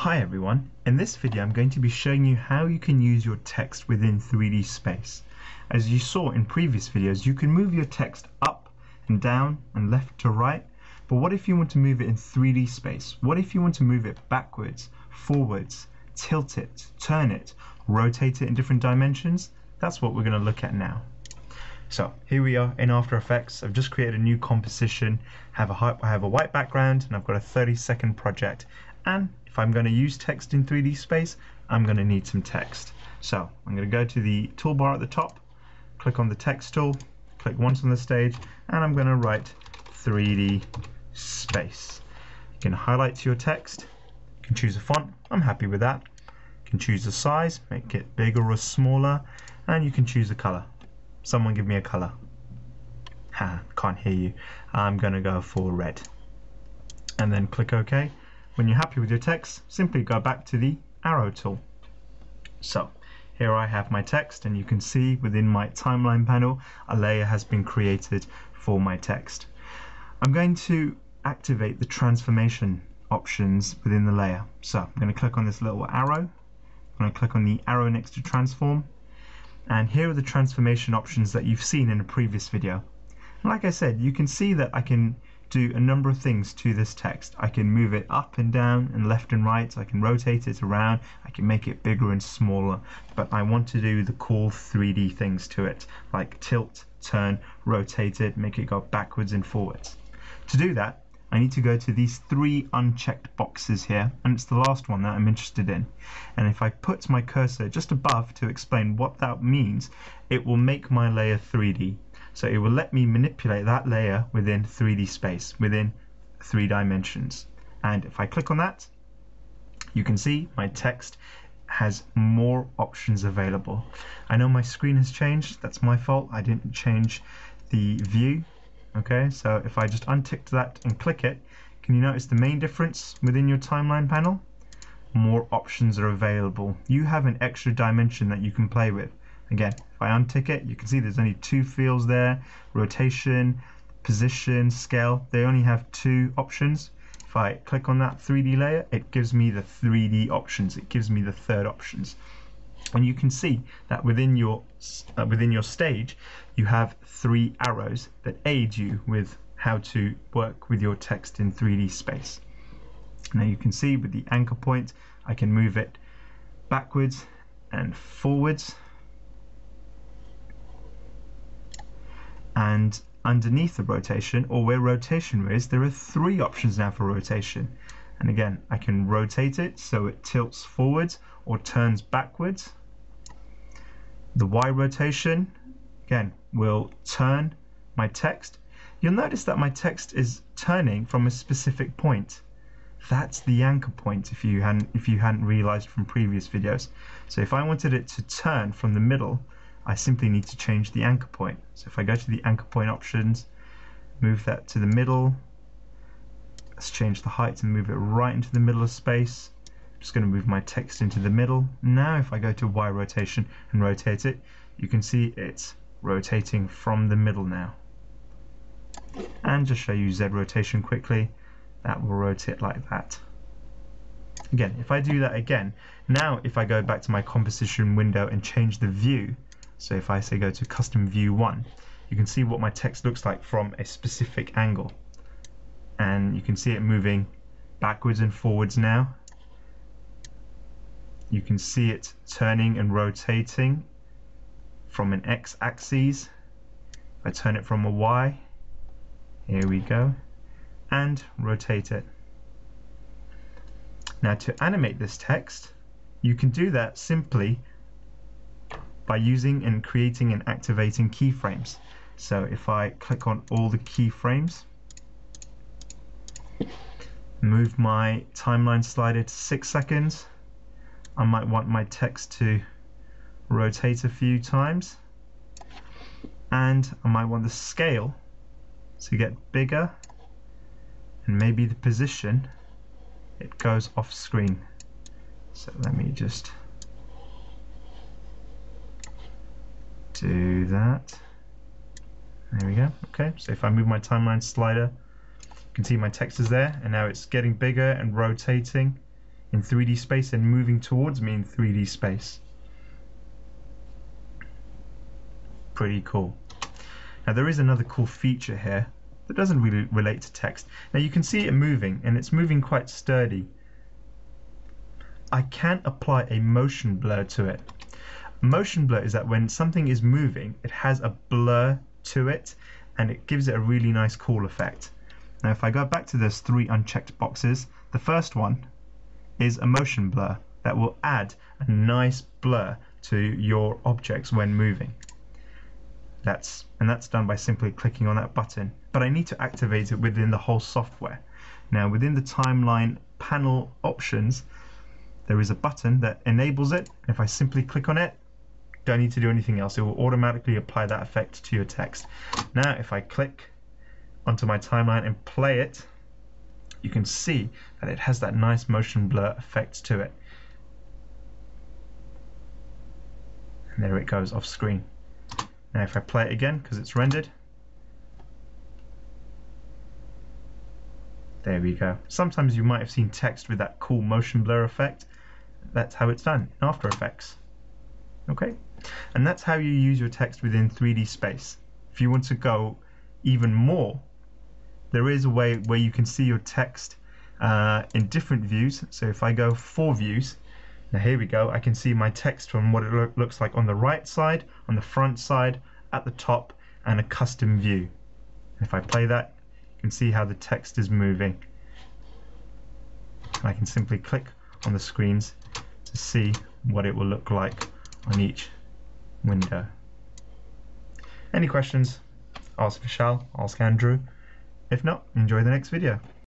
Hi everyone, in this video I'm going to be showing you how you can use your text within 3D space. As you saw in previous videos, you can move your text up and down and left to right, but what if you want to move it in 3D space? What if you want to move it backwards, forwards, tilt it, turn it, rotate it in different dimensions? That's what we're going to look at now. So here we are in After Effects. I've just created a new composition. Have a I have a white background and I've got a 30 second project. And if I'm going to use text in 3D space, I'm going to need some text. So I'm going to go to the toolbar at the top, click on the text tool, click once on the stage, and I'm going to write 3D space. You can highlight your text, you can choose a font, I'm happy with that. You can choose the size, make it bigger or smaller, and you can choose the color. Someone give me a color. Ha, can't hear you. I'm going to go for red. And then click OK. When you're happy with your text, simply go back to the arrow tool. So here I have my text and you can see within my timeline panel a layer has been created for my text. I'm going to activate the transformation options within the layer. So I'm going to click on this little arrow. I'm going to click on the arrow next to transform and here are the transformation options that you've seen in a previous video. And like I said, you can see that I can do a number of things to this text. I can move it up and down and left and right. I can rotate it around. I can make it bigger and smaller. But I want to do the cool 3D things to it, like tilt, turn, rotate it, make it go backwards and forwards. To do that, I need to go to these three unchecked boxes here, and it's the last one that I'm interested in. And if I put my cursor just above to explain what that means, it will make my layer 3D. So it will let me manipulate that layer within 3D space, within three dimensions. And if I click on that, you can see my text has more options available. I know my screen has changed, that's my fault, I didn't change the view Okay, so if I just untick that and click it, can you notice the main difference within your timeline panel? More options are available. You have an extra dimension that you can play with. Again, if I untick it, you can see there's only two fields there, rotation, position, scale. They only have two options. If I click on that 3D layer, it gives me the 3D options. It gives me the third options and you can see that within your uh, within your stage you have three arrows that aid you with how to work with your text in 3D space. Now you can see with the anchor point I can move it backwards and forwards and underneath the rotation or where rotation is there are three options now for rotation. And again I can rotate it so it tilts forwards or turns backwards. The Y rotation again will turn my text. You'll notice that my text is turning from a specific point. That's the anchor point if you hadn't if you hadn't realized from previous videos. So if I wanted it to turn from the middle I simply need to change the anchor point. So if I go to the anchor point options move that to the middle. Let's change the height and move it right into the middle of space. I'm just going to move my text into the middle. Now if I go to Y rotation and rotate it you can see it's rotating from the middle now. And just show you Z rotation quickly, that will rotate like that. Again, if I do that again, now if I go back to my composition window and change the view, so if I say go to custom view 1, you can see what my text looks like from a specific angle. And you can see it moving backwards and forwards now. You can see it turning and rotating from an x-axis. I turn it from a y, here we go, and rotate it. Now to animate this text, you can do that simply by using and creating and activating keyframes. So if I click on all the keyframes, move my timeline slider to 6 seconds, I might want my text to rotate a few times. And I might want the scale to get bigger. And maybe the position it goes off screen. So let me just do that there we go okay so if I move my timeline slider you can see my text is there and now it's getting bigger and rotating in 3D space and moving towards me in 3D space. Pretty cool. Now there is another cool feature here that doesn't really relate to text. Now you can see it moving and it's moving quite sturdy. I can apply a motion blur to it. Motion blur is that when something is moving, it has a blur to it and it gives it a really nice cool effect. Now if I go back to those three unchecked boxes, the first one is a motion blur that will add a nice blur to your objects when moving. That's and that's done by simply clicking on that button. But I need to activate it within the whole software. Now within the timeline panel options, there is a button that enables it. If I simply click on it, don't need to do anything else. It will automatically apply that effect to your text. Now, if I click onto my timeline and play it, you can see that it has that nice motion blur effect to it. And there it goes off screen. Now if I play it again, because it's rendered, there we go. Sometimes you might have seen text with that cool motion blur effect. That's how it's done in After Effects. Okay? And that's how you use your text within 3D space. If you want to go even more, there is a way where you can see your text uh, in different views. So if I go four views, now here we go, I can see my text from what it lo looks like on the right side, on the front side, at the top, and a custom view. If I play that, you can see how the text is moving. I can simply click on the screens to see what it will look like on each window. Any questions? Ask Vishal, ask Andrew. If not, enjoy the next video.